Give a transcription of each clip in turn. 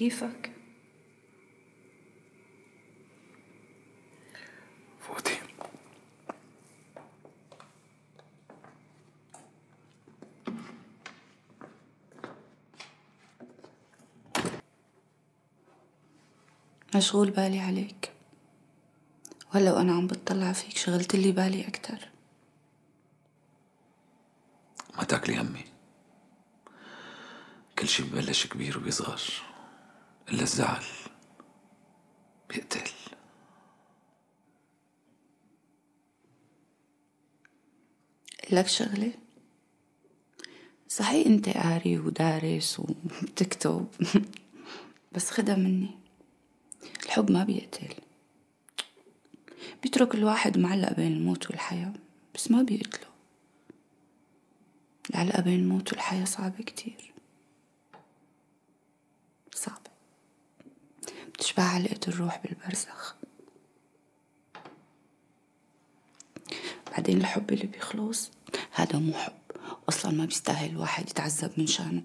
كيفك؟ فوتي. مشغول بالي عليك. وهلا وأنا عم بتطلع فيك شغلت لي بالي أكتر. ما تاكلي همي. كل شي ببلش كبير وبيصغر. إلا الزعل بيقتل. لك شغلة؟ صحيح أنت قاري ودارس وبتكتب بس خدها مني. الحب ما بيقتل. بيترك الواحد معلق بين الموت والحياة بس ما بيقتله. العلاقة بين الموت والحياة صعبة كتير صعبة بتشبه علقة الروح بالبرزخ. بعدين الحب اللي بيخلص هذا مو حب. أصلا ما بيستاهل الواحد يتعذب من شانه.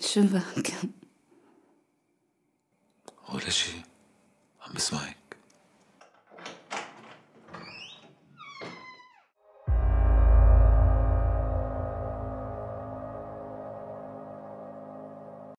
شو بك؟ ولا شي عم بسمعك.